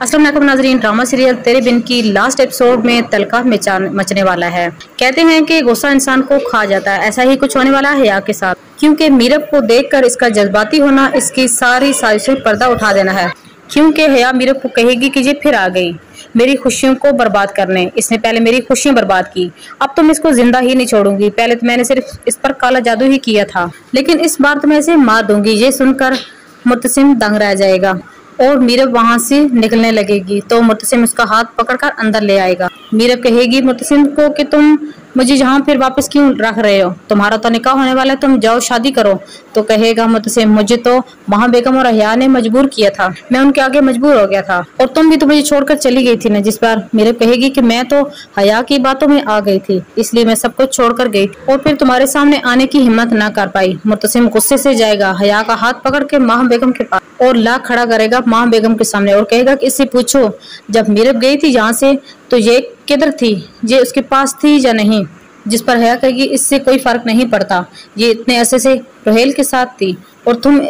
असलम नाजरीन, drama serial तेरे बिन की लास्ट एपिसोड में तलका मचने वाला है। कहते हैं कि गुस्सा इंसान को खा जाता है, ऐसा ही कुछ होने वाला है हया के साथ। क्योंकि मीरब को देखकर इसका जज्बाती होना, इसकी सारी साजिशें पर्दा उठा देना है। क्योंकि हया मीरब को कहेगी कि ये फिर आ गई, मेरी खुशियों को बर्बाद करने, इसने पहले मेरी खुशियाँ बर्बाद की, अब तो इसको ज़िंदा ही नहीं छोड़ूँगी, पहले तो मैंने सिर्फ़ इस पर काला जादू ही किया था। लेकिन इस बार तो मैं इसे मार दूँगी, ये सुनकर मुतसिम दंग रह जाएगा। और मीरब वहाँ से निकलने लगेगी। तो मुतसिम उसका हाथ पकड़कर अंदर ले आएगा। मीरब कहेगी, मुतसिम को कि तुम मुझे जहाँ फिर वापस क्यों रख रहे हो? तुम्हारा तो निकाह होने वाला है, तुम जाओ शादी करो। तो कहेगा मुतसिम मुझे तो महा बेगम और अहिया ने मजबूर किया था। मैं उनके आगे मजबूर हो गया था। और तुम भी तो मुझे छोड़कर चली गई थी ना? जिस बार मेरे कहेगी कि मैं तो हया की बातों में आ गई थी, इसलिए मैं सब कुछ छोड़कर गई। और फिर तुम्हारे सामने आने की हिम्मत न कर पाई। मुतसिम गुस्से से जाएगा हया का हाथ पकड़ के माह बेगम के पास और ला खड़ा करेगा माह बेगम के सामने और कहेगा कि इससे पूछो, जब मीरब गई थी यहाँ से तो ये किधर थी? ये उसके पास थी या नहीं? जिस पर हया कहेगी इससे कोई फ़र्क नहीं पड़ता। ये इतने ऐसे से रोहेल के साथ थी और तुम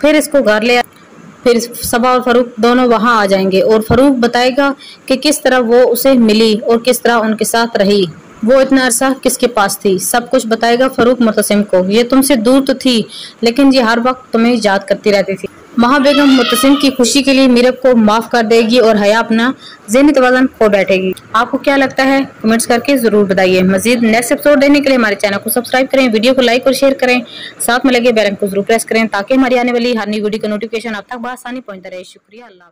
फिर इसको घर ले फिर सबा और फरूक दोनों वहाँ आ जाएँगे और फरूक बताएगा कि किस तरह वो उसे मिली और किस तरह उनके साथ रही। वो इतना अरसा किसके पास थी? सब कुछ बताएगा फरूक मुतसिम को। ये तुमसे दूर तो थी, लेकिन ये हर वक्त तुम्हें याद करती रहती थी। महाबेगम मुतसिम की खुशी के लिए मीरब को माफ़ कर देगी और हया अपना जहनी तोजन खो बैठेगी। आपको क्या लगता है? कमेंट्स करके ज़रूर बताइए। मजीद नेक्स्ट एपिसोड देने के लिए हमारे चैनल को सब्सक्राइब करें, वीडियो को लाइक और शेयर करें। साथ में लगे बैलन को ज़रूर प्रेस करें ताकि हमारी आने वाली हर नई वीडियो का नोटिफिकेशन आप तक बसानी पहुँचता रहे। शुक्रिया, अल्लाह